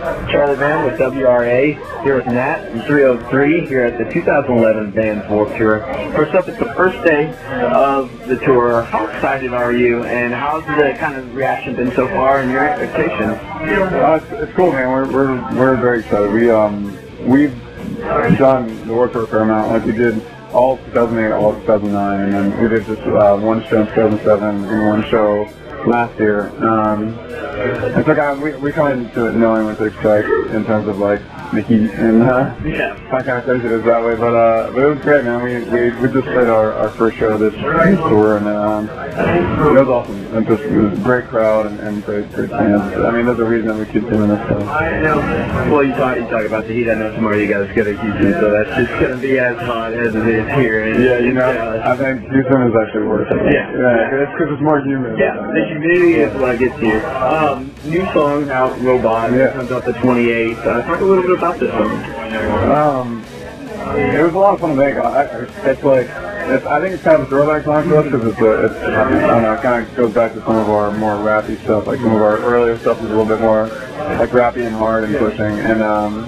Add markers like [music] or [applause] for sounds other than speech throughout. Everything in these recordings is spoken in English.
Charlie Vann with WRA here with Nat and 3OH!3 here at the 2011 Vans Warped Tour. First up, it's the first day of the tour. How excited are you, and how's the kind of reaction been so far, and your expectations? Uh, it's, it's cool, man. We're we're we're very excited. We um we've done the work for a fair amount. Like we did all 2008, all 2009, and then we did just uh, one show in 2007 and one show last year. Um, so kind of, we, we come into it knowing what to expect in terms of like heat and uh, Yeah. I kind of sensitive that way. But uh, but it was great, man. We we, we just played our, our first show this tour, and um, it was awesome. And just it was a great crowd and, and great great fans. I mean, there's a reason we keep doing this stuff. Well, you talk you talk about the heat. I know tomorrow you guys get a Houston, so that's just going to be as hot as it is here. In, Yeah, you know, Dallas. I think Houston is actually worse. Yeah. yeah, it's because it's more humid. Yeah, the humidity is what gets you. Um, new song out, Robot. Yeah. It comes out the 28th. Uh, talk a little bit about this song. Um, it was a lot of fun to make. I, it's like, it's, I think it's kind of a throwback song for us because it's, a, it's, I don't know, it kind of goes back to some of our more rappy stuff. Like some of our earlier stuff is a little bit more like rappy and hard and pushing. And um,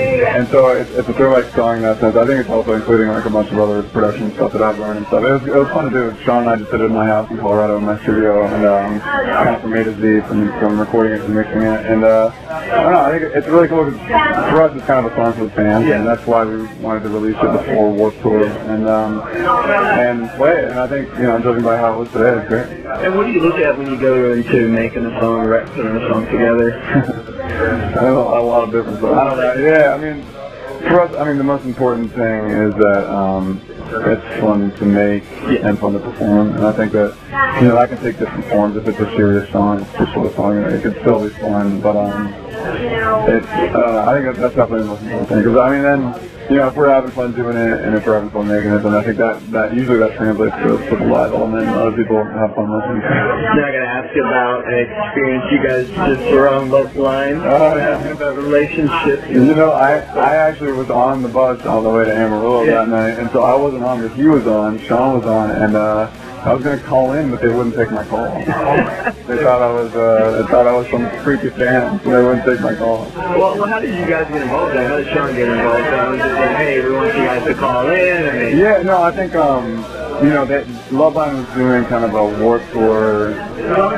and so it's, it's a throwback song in that sense. I think it's also including like a bunch of other production stuff that I've learned and stuff. It was, it was fun to do. Sean and I just did it in my house in Colorado in my studio and um, kind of from A to Z from, from recording it to mixing it. And uh, I don't know, I think it's really cool because for us it's kind of a song for the fans and that's why we wanted to release it before Warped Tour and um, and play it. And I think, you know, judging by how it was today, it's great. And what do you look at when you go into making a song, or putting a song together? [laughs] I know a lot of different stuff. I don't know. Yeah, I mean, for us, I mean, the most important thing is that um, it's fun to make and fun to perform. And I think that, you know, I can take different forms. If it's a serious song, it's a song, it could still be fun. But um, it's, uh, I think that's definitely the most important thing. Because, I mean, then, you know, if we're having fun doing it and if we're having fun making it, then I think that, that usually that translates to, to the live element. Other people have fun listening to it. Now I gotta ask you about an experience you guys just were on Loveline. Oh, yeah. About relationship. You know, I, I actually was on the bus on the way to Amarillo Yeah. that night, and so I wasn't on, but he was on, Sean was on, and uh, I was gonna call in, but they wouldn't take my call. they thought I was, uh, they thought I was some creepy fan, so they wouldn't take my call. Well, well, how did you guys get involved? Then? How did Sean get involved? Then? Was it like, hey, we want you guys to call in? I mean, Yeah, no, I think, um, you know, that Loveline was doing kind of a Warped Tour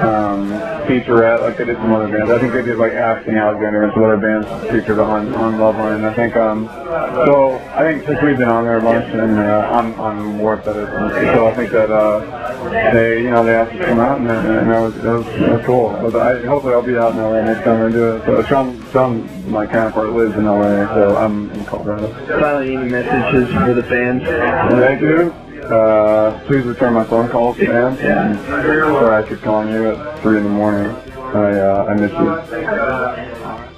um, featurette, like they did some other bands. I think they did like Asking Alexandria and some other bands featured on on Loveline. I think, um, so I think since we've been on there a bunch and uh, on on Warped, that is, so I think that uh, they, you know, they asked us to come out and, and that was that was, that was cool. But I, hopefully I'll be out in LA next time I do it. So Sean, Sean, my counterpart lives in LA, so I'm in Colorado. finally, any messages for the fans? Thank you. Uh, please return my phone calls, fans. And sorry I keep calling you at 3 in the morning. I, uh, I miss you.